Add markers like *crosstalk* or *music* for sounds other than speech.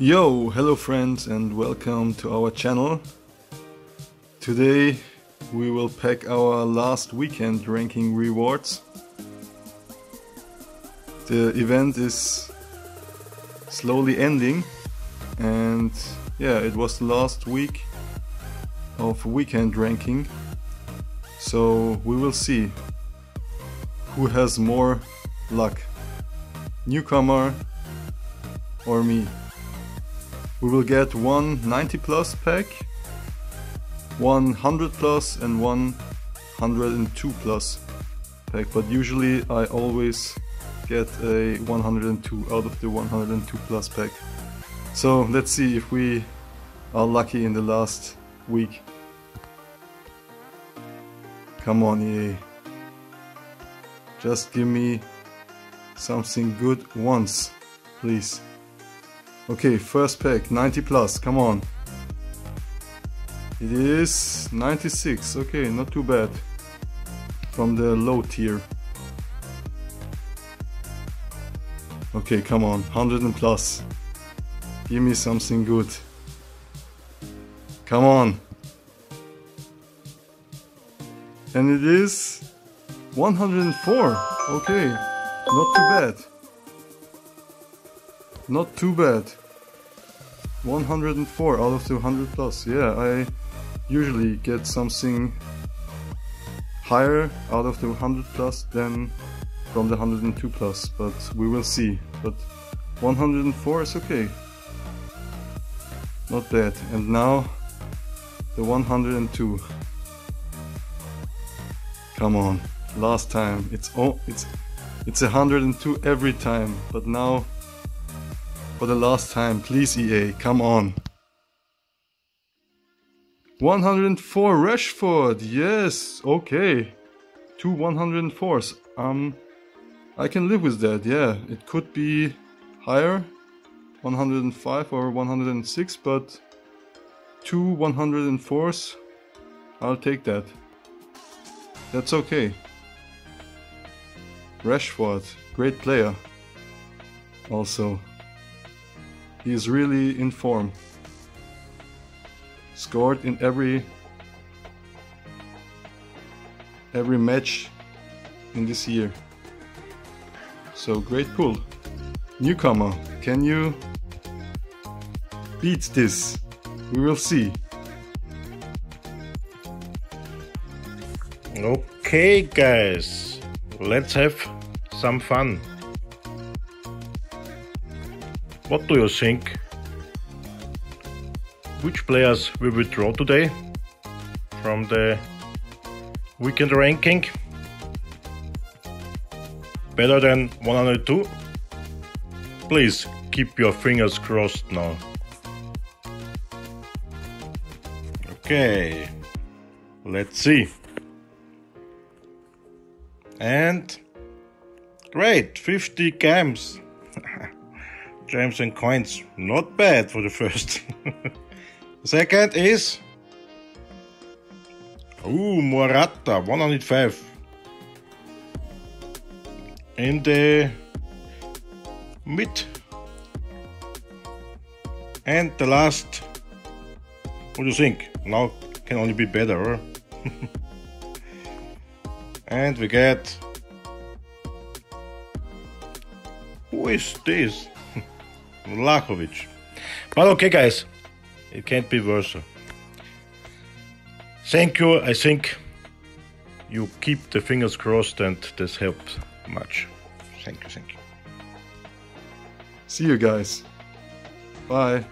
Yo, hello friends and welcome to our channel. Today we will pack our last weekend ranking rewards. The event is slowly ending and yeah, it was the last week of weekend ranking. So we will see who has more luck. Newcomer or me. We will get one 90 plus pack, one 100 plus and one 102 plus pack, but usually I always get a 102 out of the 102 plus pack. So let's see if we are lucky in the last week. Come on EA. Just give me something good once, please. Okay, first pack, 90 plus, come on. It is 96, okay, not too bad. From the low tier. Okay, come on, 100 and plus. Give me something good. Come on. And it is 104. Okay, not too bad. Not too bad. 104 out of 200 plus. Yeah, I usually get something higher out of the 100 plus than from the 102 plus, but we will see. But 104 is okay. Not bad. And now the 102. Come on. Last time. It's oh it's it's 102 every time, but now for the last time, please EA, come on. 104 Rashford, yes, okay. Two 104s. Um, I can live with that, yeah. It could be higher, 105 or 106, but two 104s, I'll take that. That's okay. Rashford, great player. Also. He is really in form. Scored in every every match in this year. So great pull. Newcomer, can you beat this? We will see. Okay guys, let's have some fun. What do you think? Which players will withdraw today from the weekend ranking? Better than 102? Please keep your fingers crossed now. Okay, let's see. And great, 50 games. *laughs* Gems and coins, not bad for the first. *laughs* Second is... Ooh, Morata, 105. In the mid. And the last, what do you think? Now can only be better. *laughs* and we get... Who is this? Lakovic. But okay, guys, it can't be worse. Thank you. I think you keep the fingers crossed, and this helps much. Thank you. Thank you. See you guys. Bye.